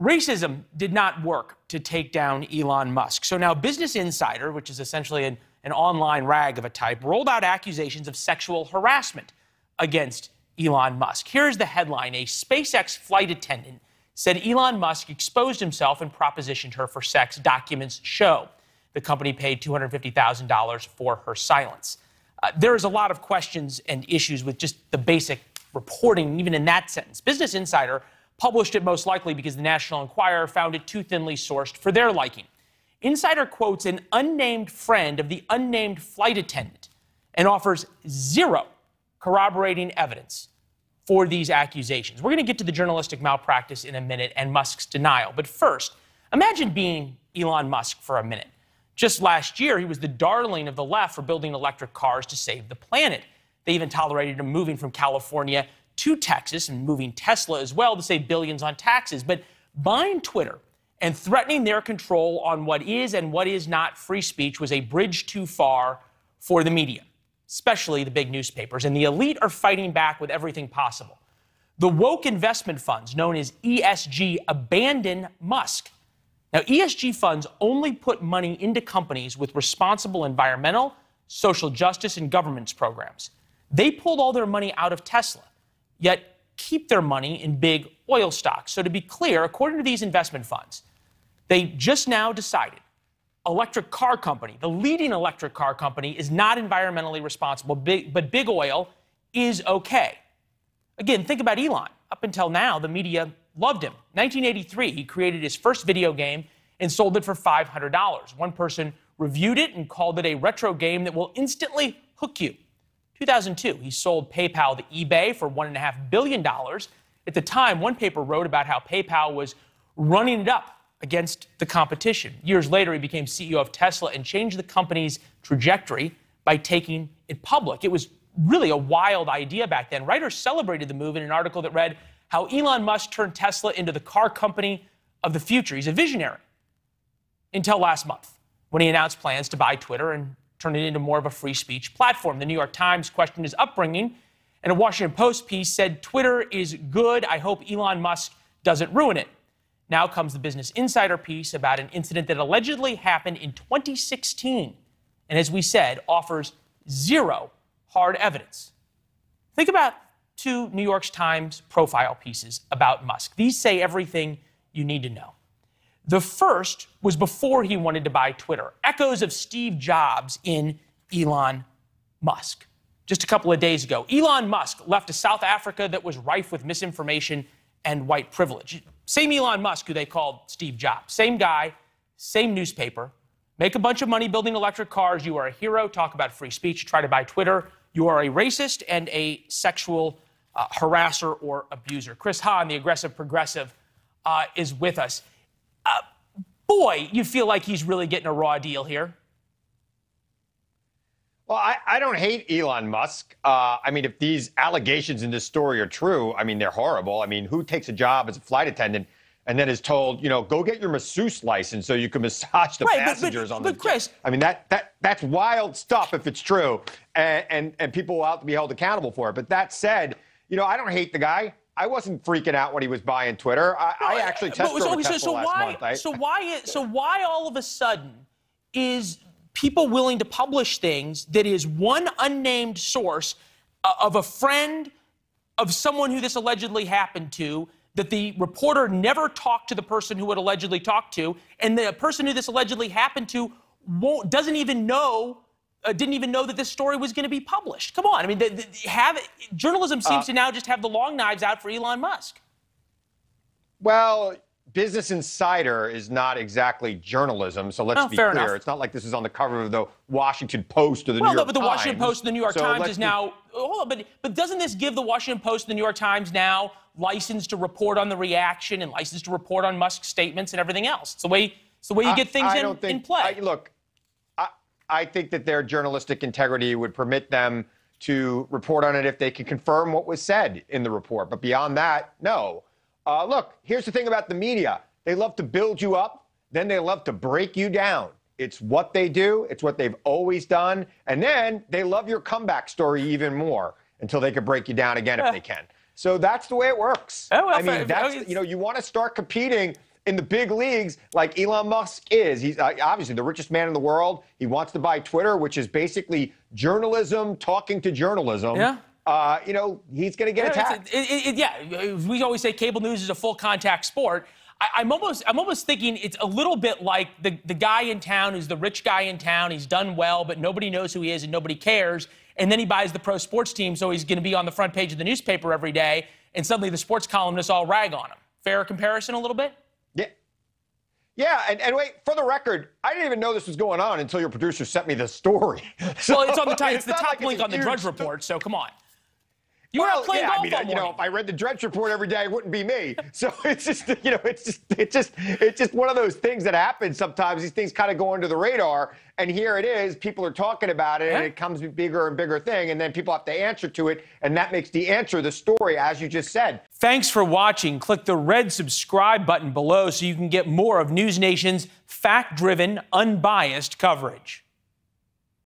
Racism did not work to take down Elon Musk. So now Business Insider, which is essentially an, an online rag of a type, rolled out accusations of sexual harassment against Elon Musk. Here's the headline A SpaceX flight attendant said Elon Musk exposed himself and propositioned her for sex, documents show. The company paid $250,000 for her silence. Uh, there is a lot of questions and issues with just the basic reporting, even in that sentence. Business Insider published it most likely because the National Enquirer found it too thinly sourced for their liking. Insider quotes an unnamed friend of the unnamed flight attendant and offers zero corroborating evidence for these accusations. We're going to get to the journalistic malpractice in a minute and Musk's denial. But first, imagine being Elon Musk for a minute. Just last year, he was the darling of the left for building electric cars to save the planet. They even tolerated him moving from California to Texas and moving Tesla as well to save billions on taxes. But buying Twitter and threatening their control on what is and what is not free speech was a bridge too far for the media, especially the big newspapers. And the elite are fighting back with everything possible. The woke investment funds, known as ESG, abandon Musk. Now, ESG funds only put money into companies with responsible environmental, social justice, and governance programs. They pulled all their money out of Tesla, yet keep their money in big oil stocks. So, to be clear, according to these investment funds, they just now decided electric car company, the leading electric car company, is not environmentally responsible, but big oil is okay. Again, think about Elon. Up until now, the media loved him. 1983, he created his first video game and sold it for $500. One person reviewed it and called it a retro game that will instantly hook you. 2002, he sold PayPal to eBay for $1.5 billion. At the time, one paper wrote about how PayPal was running it up against the competition. Years later, he became CEO of Tesla and changed the company's trajectory by taking it public. It was really a wild idea back then. Writers celebrated the move in an article that read how Elon Musk turned Tesla into the car company of the future. He's a visionary. Until last month, when he announced plans to buy Twitter and turn it into more of a free speech platform. The New York Times questioned his upbringing, and a Washington Post piece said Twitter is good. I hope Elon Musk doesn't ruin it. Now comes the Business Insider piece about an incident that allegedly happened in 2016, and as we said, offers zero hard evidence. Think about two New York Times profile pieces about Musk. These say everything you need to know. The first was before he wanted to buy Twitter. Echoes of Steve Jobs in Elon Musk. Just a couple of days ago, Elon Musk left a South Africa that was rife with misinformation and white privilege. Same Elon Musk who they called Steve Jobs. Same guy, same newspaper. Make a bunch of money building electric cars. You are a hero. Talk about free speech. Try to buy Twitter. You are a racist and a sexual uh, harasser or abuser. Chris Hahn, the aggressive progressive, uh, is with us uh, boy, you feel like he's really getting a raw deal here. Well, I, I don't hate Elon Musk. Uh, I mean, if these allegations in this story are true, I mean, they're horrible. I mean, who takes a job as a flight attendant and then is told, you know, go get your masseuse license so you can massage the right, passengers but, but, on the But Chris, I mean, that that that's wild stuff if it's true, and, and and people will have to be held accountable for it. But that said, you know, I don't hate the guy. I wasn't freaking out when he was buying Twitter. I, no, I actually tested so, so, so, last why, month. I, so why? So why all of a sudden is people willing to publish things that is one unnamed source of a friend of someone who this allegedly happened to? That the reporter never talked to the person who had allegedly talked to, and the person who this allegedly happened to won't doesn't even know uh, didn't even know that this story was going to be published. Come on, I mean, the, the, have journalism seems uh, to now just have the long knives out for Elon Musk. Well, Business Insider is not exactly journalism, so let's oh, be clear. Enough. It's not like this is on the cover of the Washington Post or the well, New York Times. Well, but the Washington Times. Post and the New York so Times is be... now. Hold on, but but doesn't this give the Washington Post and the New York Times now license to report on the reaction and license to report on Musk's statements and everything else? It's the way it's the way you get things I, I in, think, in play. I, look, I think that their journalistic integrity would permit them to report on it if they can confirm what was said in the report. But beyond that, no. Uh, look, here's the thing about the media they love to build you up, then they love to break you down. It's what they do, it's what they've always done. And then they love your comeback story even more until they can break you down again if they can. So that's the way it works. Oh, well, I mean, that's, you know, you want to start competing in the big leagues like Elon Musk is. He's uh, obviously the richest man in the world. He wants to buy Twitter, which is basically journalism talking to journalism. Yeah. Uh, you know, he's going to get Yeah, attacked. it's- it- it- yeah, we always say cable news is a full contact sport. I, I'm almost, I'm almost thinking it's a little bit like the, the guy in town who's the rich guy in town. He's done well, but nobody knows who he is and nobody cares. And then he buys the pro sports team, so he's going to be on the front page of the newspaper every day. And suddenly the sports columnists all rag on him. Fair comparison, a little bit. Yeah. And, and wait, for the record, I didn't even know this was going on until your producer sent me this story. So, Well, it's on the top, I mean, it's the top like link on the Drudge Report. So come on. You Well, were playing yeah, golf I mean, all you know, if I read the Drudge report every day, it wouldn't be me. So it's just, you know, it's just, it's just, it's just one of those things that happens sometimes. These things kind of go under the radar, and here it is. People are talking about it, and it comes a bigger and bigger thing, and then people have to answer to it, and that makes the answer the story, as you just said. Thanks for watching. Click the red subscribe button below so you can get more of News Nation's fact driven, unbiased coverage.